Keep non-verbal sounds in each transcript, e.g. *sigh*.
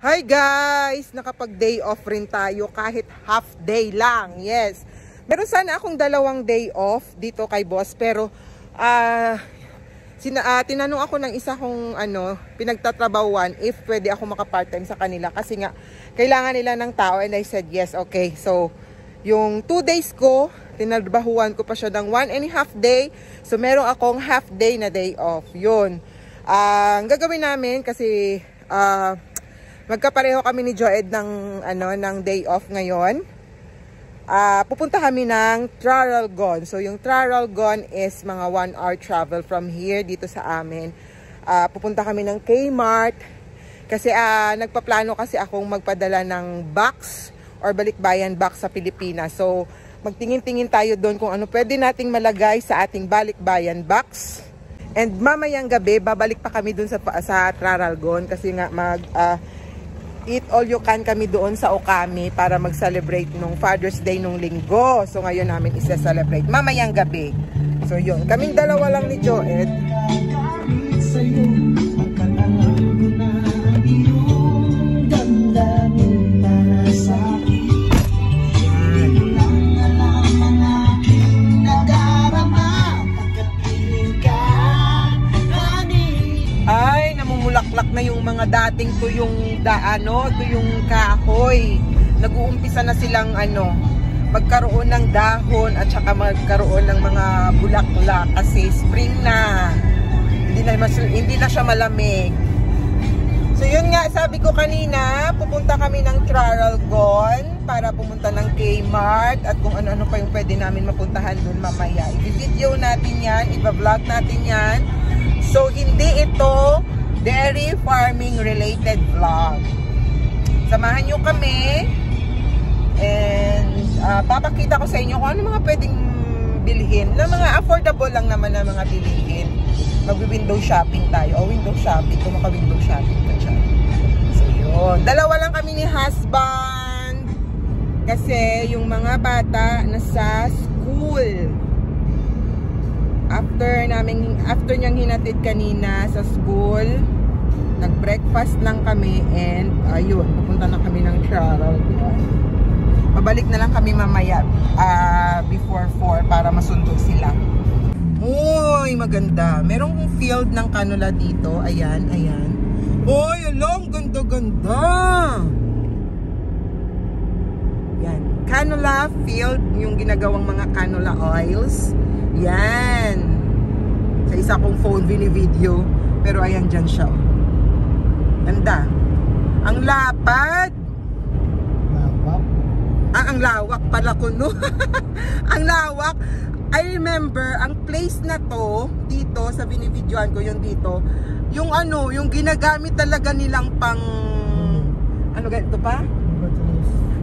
Hi guys! Nakapag day off rin tayo kahit half day lang. Yes. Meron sana akong dalawang day off dito kay boss pero ah sina, uh, tinanong ako ng isa kong ano, pinagtatrabawan if pwede ako maka part-time sa kanila kasi nga kailangan nila ng tao and I said yes, okay. So, yung two days ko, tinarbahuan ko pa siya ng one and a half day. So, meron akong half day na day off. Yun. Uh, ang gagawin namin kasi uh, Magkapareho kami ni Joed ng, ano, ng day off ngayon. Uh, pupunta kami ng Traralgon. So, yung Traralgon is mga 1 hour travel from here dito sa amin. Uh, pupunta kami ng Kmart. Kasi uh, nagpaplano kasi akong magpadala ng box or balikbayan box sa Pilipinas. So, magtingin-tingin tayo doon kung ano pwede nating malagay sa ating balikbayan box. And mamayang gabi, babalik pa kami doon sa, sa Traralgon kasi nga mag... Uh, eat all you can kami doon sa Okami para mag-celebrate nung Father's Day nung linggo. So ngayon namin isa-celebrate mamayang gabi. So yun, kaming dalawa lang ni Joed. Mga dating to yung da, ano, to yung kahoy. Nag-uumpisa na silang ano, magkaroon ng dahon at saka magkaroon ng mga bulaklak kasi spring na. Hindi na, mas, hindi na siya malamig. So yun nga, sabi ko kanina, pupunta kami ng Traralgon para pumunta ng Kmart at kung ano-ano pa yung pwede namin mapuntahan doon mamaya. I-video natin yan, i-vlog natin yan. So hindi ito dairy farming related vlog. Samahan nyo kami and uh, papakita ko sa inyo kung ano mga pwedeng bilhin na mga affordable lang naman na mga bilhin. Mag-window shopping tayo o window shopping kung maka-window shopping ka dyan. So yun. Dalawa lang kami ni husband kasi yung mga bata nasa school after namin after niyang hinatid kanina sa school nag-breakfast lang kami and ayun, pupunta na kami ng Charles pabalik na lang kami mamaya uh, before 4 para masundo sila. Uy maganda. Merong field ng canola dito. Ayan, ayan. Uy, alam, ganda ganda yan, canola field yung ginagawang mga canola oils yan. Sa isa kong phone video. Pero ayan dyan siya. Ganda. Ang lapad. Lawak. Ah, ang lawak pala ko no. *laughs* ang lawak. I remember, ang place na to, dito, sa binibidyoan ko, yung dito, yung ano, yung ginagamit talaga nilang pang, ano ganito pa?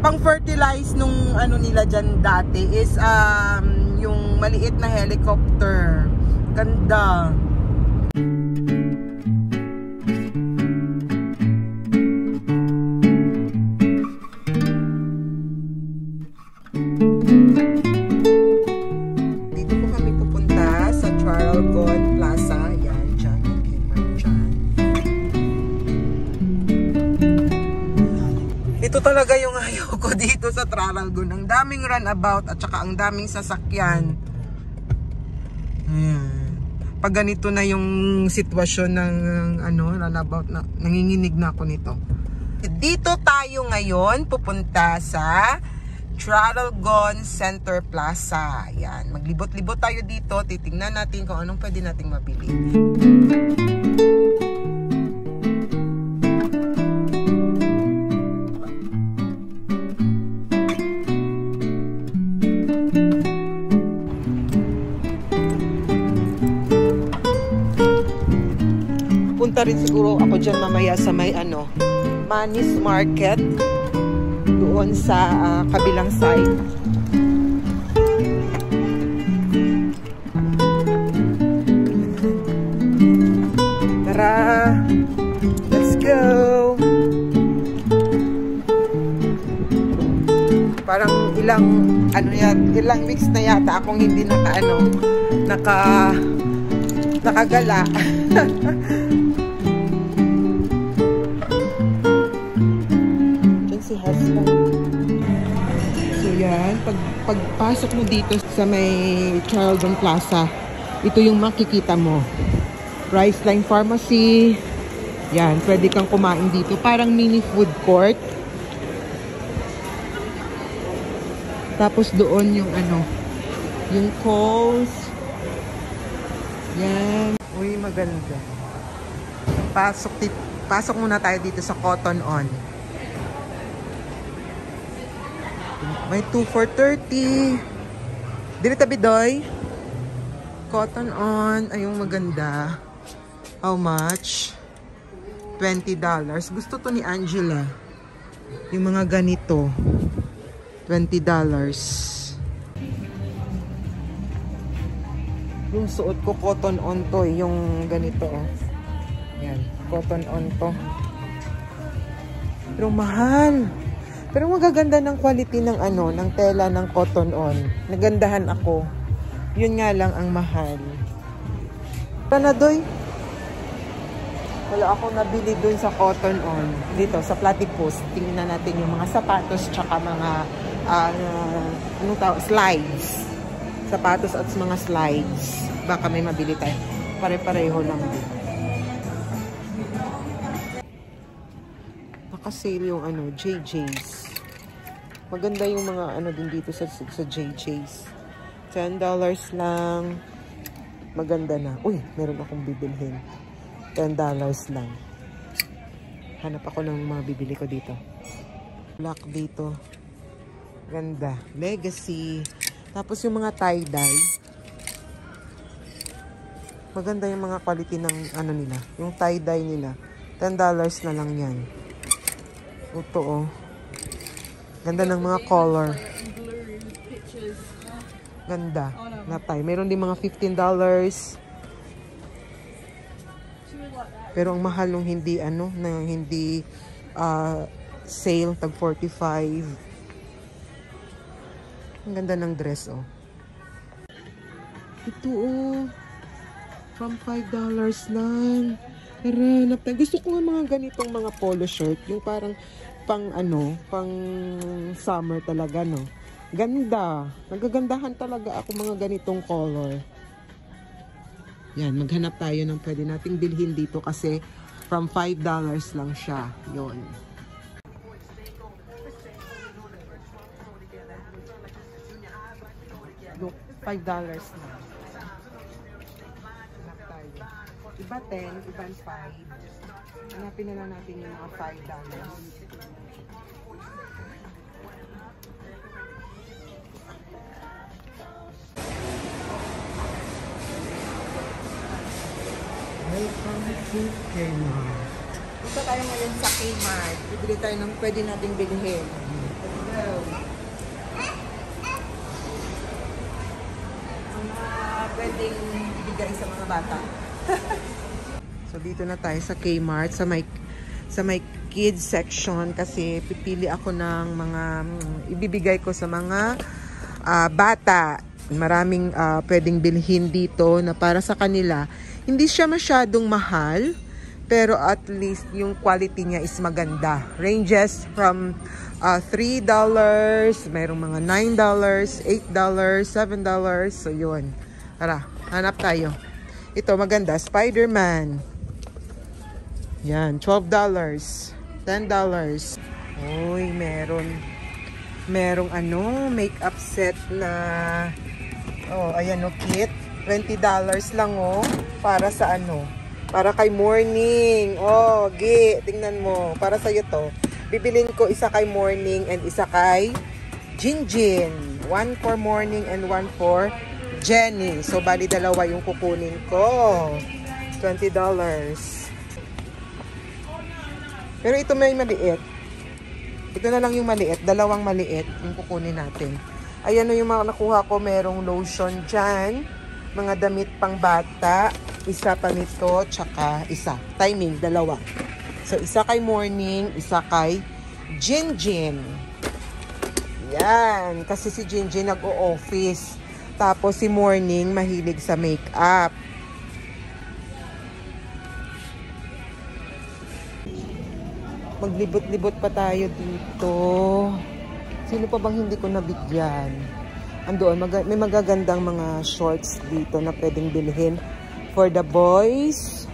Pang fertilize nung ano nila dyan dati is, um, yung maliit na helicopter. Ganda. Ito talaga yung *laughs* ayaw ko dito sa Traralgon. Ang daming runabout at saka ang daming sasakyan. Ayan. Pag ganito na yung sitwasyon ng ano, runabout na nanginginig na ako nito. Dito tayo ngayon pupunta sa Traralgon Center Plaza. Ayan. Maglibot-libot tayo dito. Titingnan natin kung anong pwede nating mabili. pupunta siguro ako dyan mamaya sa may ano, Manis Market doon sa uh, kabilang side. Tara! Let's go! Parang ilang ano yan, ilang weeks na yata akong hindi naka ano, naka nakagala. *laughs* pagpasok mo dito sa may Charlton Plaza, ito yung makikita mo. Rice Line Pharmacy. Yan, pwede kang kumain dito. Parang mini food court. Tapos doon yung ano, yung calls. Yan. Uy, maganda. Pasok, pasok muna tayo dito sa Cotton On. May 2 for 30. Dili tabi. Cotton On. Ayong maganda. How much? $20. Gusto to ni Angela. Yung mga ganito. $20. Yung suot ko cotton on to, eh, yung ganito oh. Yan, cotton on to. Pero mahal. Pero magaganda ng quality ng ano, ng tela ng cotton on. Nagandahan ako. Yun nga lang ang mahal. Panadoy. Wala ako nabili dun sa cotton on. Dito, sa platypus. Tingnan natin yung mga sapatos tsaka mga uh, ano tawag, slides. Sapatos at mga slides. Baka may mabili tayo. Pare-pareho lang din. Naka-sale yung ano, JJ's. Maganda yung mga ano din dito sa, sa JJ's. $10 lang. Maganda na. Uy, meron akong bibilhin. $10 lang. Hanap ako ng mga bibili ko dito. Black dito. Ganda. Legacy. Tapos yung mga tie-dye. Maganda yung mga quality ng ano nila. Yung tie-dye nila. $10 na lang yan. Ito oh. Ganda ng mga color. Ganda. Na tie. Meron din mga $15. Pero ang mahal nung hindi ano, na hindi uh, sale tag 45. Ang ganda ng dress, oh. Ito, oh. From $5 lang. Haranap tayo. Gusto ko nga mga ganitong mga polo shirt. Yung parang pang ano, pang summer talaga, no. Ganda. Nagagandahan talaga ako mga ganitong color. Yan, maghanap tayo ng pwede nating bilhin dito kasi from $5 lang siya. Yon. Look, $5 na. Hanap tayo. Iba 10, iba 5. Hanapin na lang natin yung mga $5. Welcome to Kmart. Punta tayo ngayon sa Kmart. Bibili tayo ng pwede nating bilhin. Mga pwedeng ibigay sa mga bata. *laughs* so dito na tayo sa Kmart sa may sa may kids section kasi pipili ako ng mga mm, ibibigay ko sa mga uh, bata. Maraming uh, pwedeng bilhin dito na para sa kanila hindi siya masyadong mahal, pero at least yung quality niya is maganda. Ranges from uh, $3, mayroong mga $9, $8, $7. So, yun. Tara, hanap tayo. Ito, maganda. Spider-Man. Yan, $12. $10. Uy, meron. Merong ano, makeup set na oh, ayan o, kit. $20 lang oh. Para sa ano? Para kay morning. Oh, gi. Tingnan mo. Para sa'yo to. Bibilin ko isa kay morning and isa kay Jinjin. One for morning and one for Jenny. So, bali dalawa yung kukunin ko. $20. Pero ito may maliit. Ito na lang yung maliit. Dalawang maliit yung kukunin natin. Ayan yung mga nakuha ko. Merong lotion dyan mga damit pang bata, isa pa nito, tsaka isa. Timing, dalawa. So, isa kay morning, isa kay Jinjin. Yan. Kasi si Jinjin nag-o-office. Tapos si morning, mahilig sa makeup. Maglibot-libot pa tayo dito. Sino pa bang hindi ko nabigyan? Andoon, mag may magagandang mga shorts dito na pwedeng bilhin for the boys.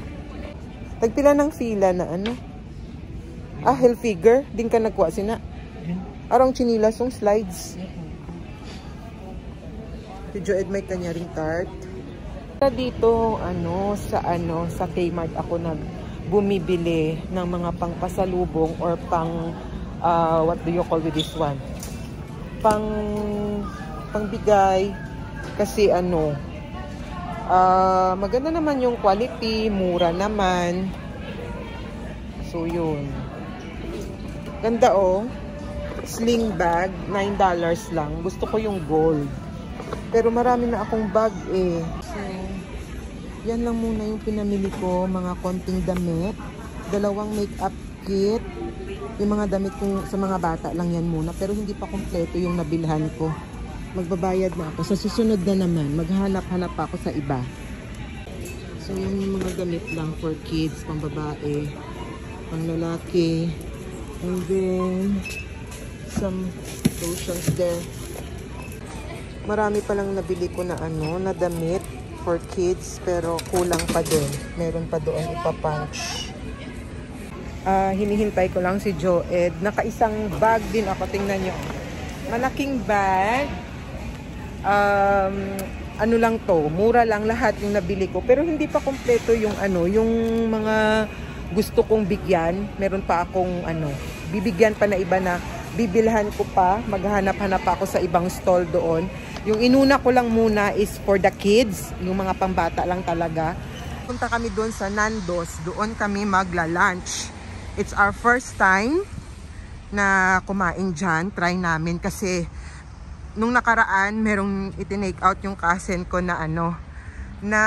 Tagpila ng fila na ano? Ah, hill figure. Din ka nagkuha sina. Arang chinilas yung slides. Si Joed may kanya ring cart. Dito, ano, sa ano, sa Kmart ako nag bumibili ng mga pangpasalubong or pang uh, what do you call with this one? Pang pangbigay kasi ano uh, maganda naman yung quality, mura naman. So yun. Ganda oh. Sling bag, $9 lang. Gusto ko yung gold. Pero marami na akong bag eh. So, yan lang muna yung pinamili ko. Mga konting damit. Dalawang makeup kit. Yung mga damit kong sa mga bata lang yan muna. Pero hindi pa kompleto yung nabilhan ko. Magbabayad na ako. Sa susunod na naman, maghanap-hanap ako sa iba. So, yun yung mga damit lang for kids, pang babae, pang lalaki. And then, some lotions there. Marami pa lang nabili ko na ano, na damit for kids, pero kulang pa din. Meron pa doon ipapunch. Ah, hinihintay ko lang si Joed. Nakaisang bag din ako. Tingnan nyo. Malaking bag. Um, ano lang to, mura lang lahat yung nabili ko. Pero hindi pa kompleto yung ano, yung mga gusto kong bigyan. Meron pa akong ano, bibigyan pa na iba na bibilhan ko pa. Maghanap-hanap ako sa ibang stall doon. Yung inuna ko lang muna is for the kids, yung mga pambata lang talaga. Punta kami doon sa Nandos, doon kami magla-lunch. It's our first time na kumain dyan. Try namin kasi nung nakaraan, merong itinake out yung cousin ko na ano, na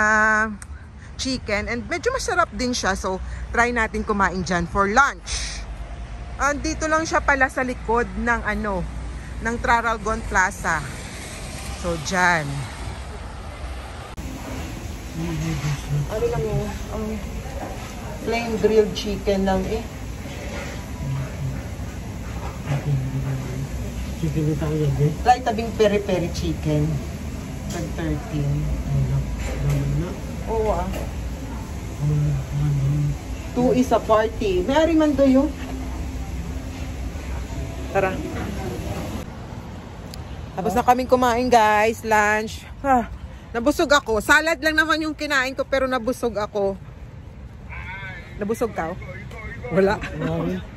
chicken. And medyo masarap din siya. So, try natin kumain dyan for lunch. Andito lang siya pala sa likod ng ano, ng Traralgon Plaza. So, dyan. Ano lang yung, um, plain grilled chicken lang eh. Chicken yan, eh. Like tabing peri-peri chicken. Tag 13. Ano, ano na. Oo ah. Two is a party. May man doyo. Tara. Tapos na kaming kumain guys. Lunch. Ah, nabusog ako. Salad lang naman yung kinain ko pero nabusog ako. Nabusog ka? oh? Wala.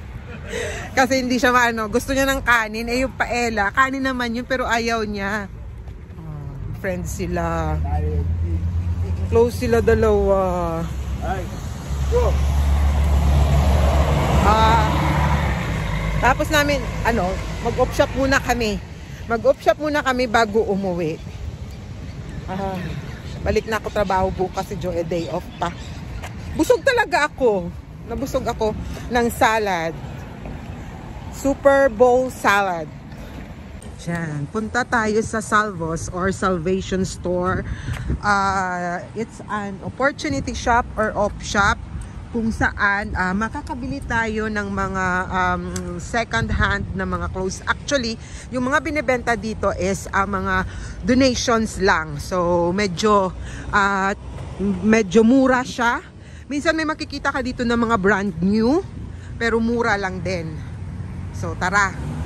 *laughs* Kasi hindi siya maano. Gusto niya ng kanin. Eh yung paella. Kanin naman yun pero ayaw niya. Friends sila. Close sila dalawa. Ah, tapos namin, ano, mag-off shop muna kami. Mag-off shop muna kami bago umuwi. Ah, balik na ako trabaho bukas si Joe, day off pa. Busog talaga ako. Nabusog ako ng salad. Super Bowl salad. Diyan. Punta tayo sa Salvos or Salvation Store. Uh, it's an opportunity shop or op shop kung saan ah, makakabili tayo ng mga um, second hand na mga clothes. Actually, yung mga binibenta dito is ah, mga donations lang. So, medyo ah, medyo mura siya. Minsan may makikita ka dito ng mga brand new, pero mura lang din. So, tara.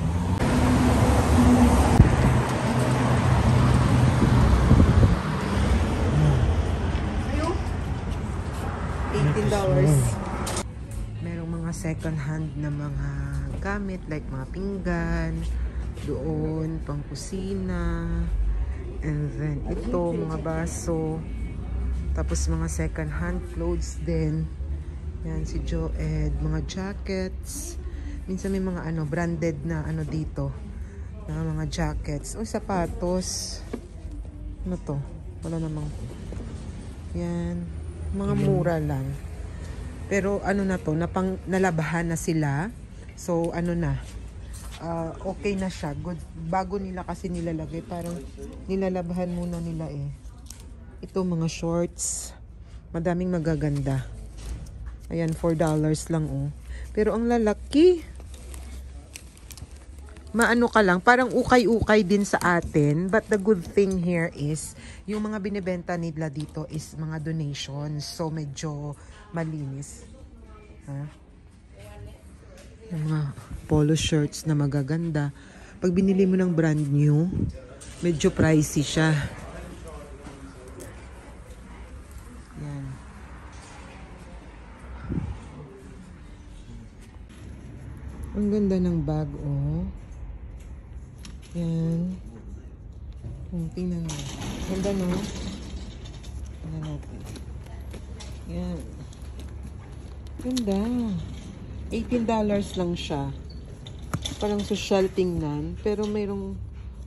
$18. Merong mga second hand na mga gamit like mga pinggan, doon, pang kusina, and then ito, mga baso, tapos mga second hand clothes din. Yan, si Joed, mga jackets. Minsan may mga ano, branded na ano dito, na mga jackets. O, sapatos. Ano to? Wala namang. Yan. Mga mura lang. Pero ano na to, napang, nalabahan na sila. So, ano na, ah, okay na siya. Good. Bago nila kasi nilalagay, parang nilalabahan muna nila eh. Ito mga shorts. Madaming magaganda. Ayan, $4 lang oh. Pero ang lalaki. Maano ka lang, parang ukay-ukay din sa atin. But the good thing here is, yung mga binibenta nila dito is mga donations. So, medyo malinis. Ha? Yung mga polo shirts na magaganda. Pag binili mo ng brand new, medyo pricey siya. Yan. Ang ganda ng bag, oh. Yan. Oh, tingnan mo. Ganda, no? Tingnan natin. Yan. Ganda. $18 lang siya. Parang social tingnan. Pero mayroong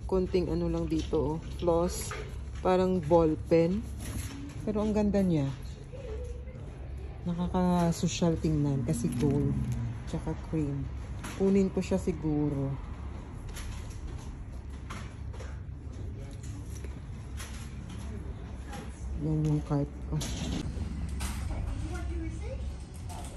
konting ano lang dito, oh. Floss. Parang ball pen. Pero ang ganda niya. Nakaka-social tingnan kasi gold. Tsaka cream. Kunin ko siya siguro. Yan yung cart ko.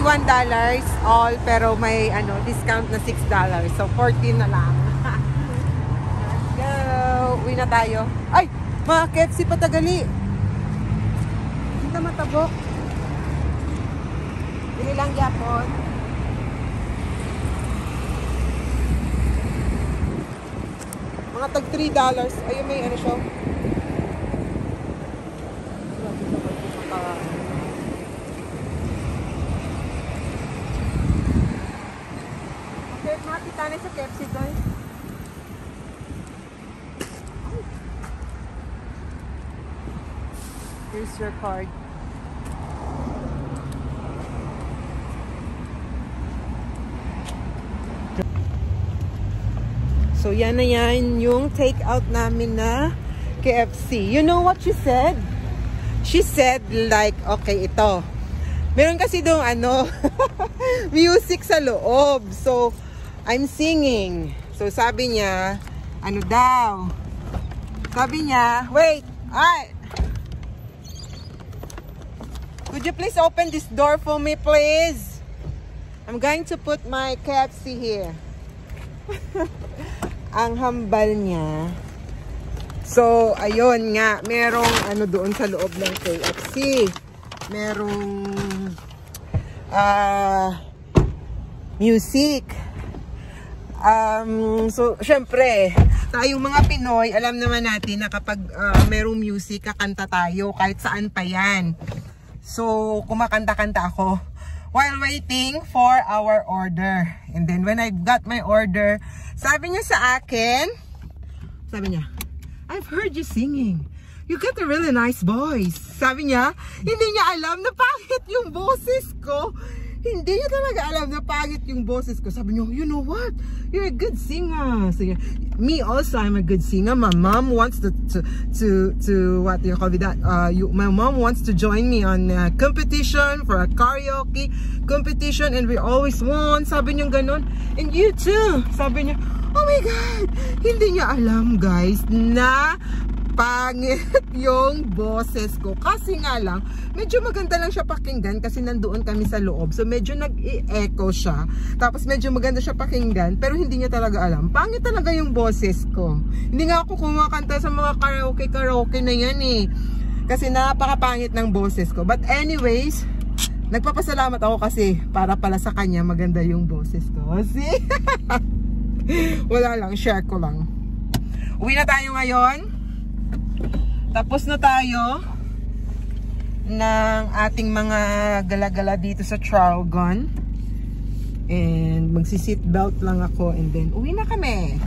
$21 all pero may ano discount na $6. So 14 na lang. *laughs* Let's go. Uwi na tayo. Ay! Mga KFC patagali. Hindi matabok. Bili lang yapon. Mga tag $3. Ayun may ano siya. Okay, makita na sa KFC doon. Here's your card. So yan na yan yung take out namin na KFC. You know what she said? She said like, okay, ito. Meron kasi doon ano, *laughs* music sa loob. So, I'm singing. So, sabi niya, ano daw? Sabi niya, wait, ay. Could you please open this door for me, please? I'm going to put my KFC here. *laughs* Ang hambal niya. So, ayun nga, merong ano doon sa loob ng KFC. Merong uh, music. Um, so, syempre, tayong mga Pinoy, alam naman natin na kapag uh, merong music, kakanta tayo kahit saan pa yan. So, kumakanta-kanta ako while waiting for our order. And then, when I got my order, sabi niya sa akin, sabi niya, I've heard you singing. You got a really nice voice. Sabi niya, hindi niya alam na pangit yung boses ko. Hindi niya talaga alam na pangit yung boses ko. Sabi niya, you know what? You're a good singer. So, yeah, me also, I'm a good singer. My mom wants to, to, to, to what do you call that? Uh, you, my mom wants to join me on a competition for a karaoke competition and we always won. Sabi niya ganun. And you too. Sabi niya, oh my God, hindi niya alam guys na pangit *laughs* yung boses ko. Kasi nga lang, medyo maganda lang siya pakinggan kasi nandoon kami sa loob. So medyo nag-echo siya. Tapos medyo maganda siya pakinggan pero hindi niya talaga alam. Pangit talaga yung boses ko. Hindi nga ako kumakanta sa mga karaoke-karaoke na yan eh. Kasi napakapangit ng boses ko. But anyways, nagpapasalamat ako kasi para pala sa kanya maganda yung boses ko. *laughs* See? Wala lang, share ko lang. Uwi na tayo ngayon. Tapos na tayo ng ating mga gala-gala dito sa Traralgon. And magsi-seat belt lang ako and then uwi na kami.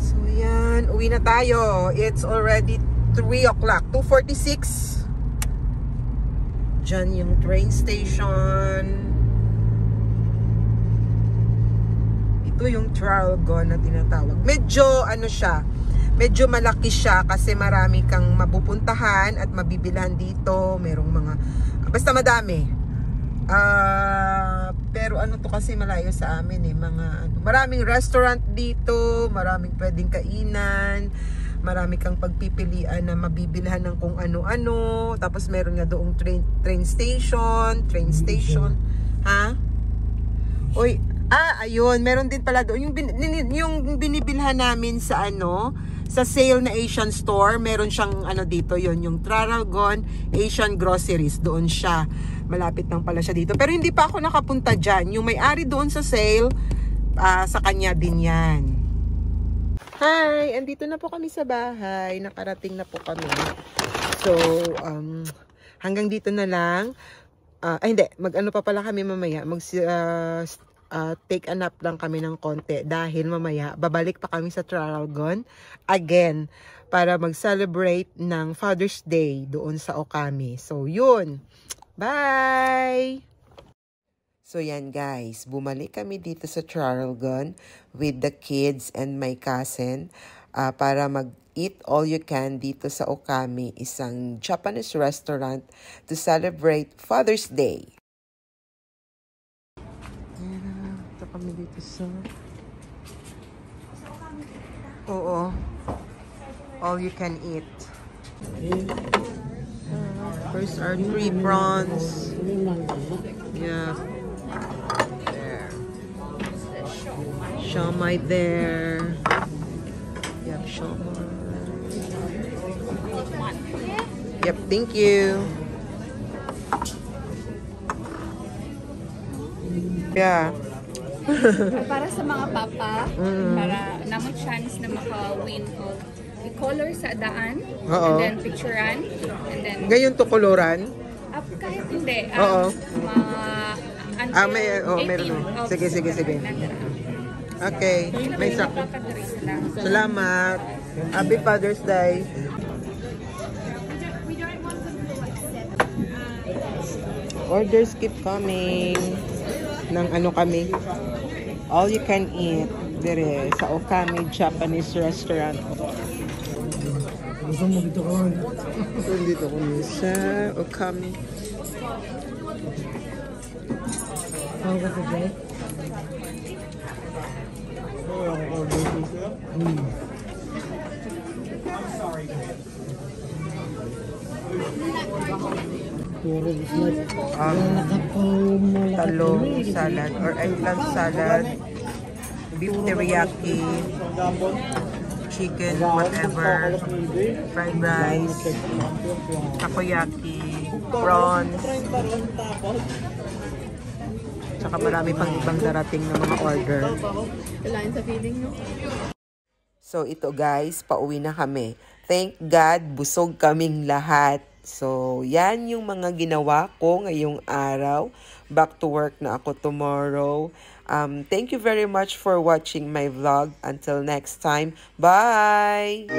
So yan, uwi na tayo. It's already 3 o'clock, 2.46. Diyan yung train station. Ito yung Traralgon na tinatawag. Medyo ano siya, medyo malaki siya kasi marami kang mapupuntahan at mabibilhan dito. Merong mga, basta madami. Ah, pero ano to kasi malayo sa amin eh, mga ano, maraming restaurant dito, maraming pwedeng kainan, marami kang pagpipilian na mabibilhan ng kung ano-ano, tapos meron nga doong train train station, train station. Ha? Oy, ah, ayun, meron din pala doon yung bin, yung binibilhan namin sa ano, sa sale na Asian store, meron siyang ano dito, yon yung Traralgon Asian Groceries, doon siya. Malapit lang pala siya dito. Pero hindi pa ako nakapunta diyan. Yung may-ari doon sa sale, ah, sa kanya din 'yan. Hi, andito na po kami sa bahay. Nakarating na po kami. So, um, hanggang dito na lang. Ah, ay hindi, mag-ano pa pala kami mamaya. Mag ah, ah, take a nap lang kami ng konti dahil mamaya babalik pa kami sa Traralgon again para mag-celebrate ng Father's Day doon sa Okami. So, yun. Bye! So yan guys, bumalik kami dito sa Traralgon with the kids and my cousin ah, para mag-eat all you can dito sa Okami, isang Japanese restaurant to celebrate Father's Day. Kami dito sa... Oo. All you can eat. First are three prawns. Yeah. There. Shawmai there. Yep, shawmai. Yep, thank you. Yeah. Para sa mga papa, Mm. para namang chance na maka-win of i-color sa daan, Oo. and then picturean, and then Ngayon to koloran. up kahit hindi. um, Oo. mga until Ah, may- oh, 18 meron, oh. of Sige, sige, sige. September. Okay. May sak. Papatris lang. Salamat. Happy Father's Day. Orders keep coming. Ng ano kami. All you can eat. Dire sa Okami Japanese restaurant. Gusto mo dito man. Dito kami sa Okami. Ka sa dyan? Hmm. Puro snack. Um, talong salad or eggplant salad, beef teriyaki, chicken, whatever, fried rice, takoyaki, prawns, tsaka marami pang ibang darating na mga order. Kailangan sa feeling nyo. So ito guys, pauwi na kami. Thank God, busog kaming lahat. So yan yung mga ginawa ko ngayong araw. Back to work na ako tomorrow. Um, thank you very much for watching my vlog. Until next time, bye!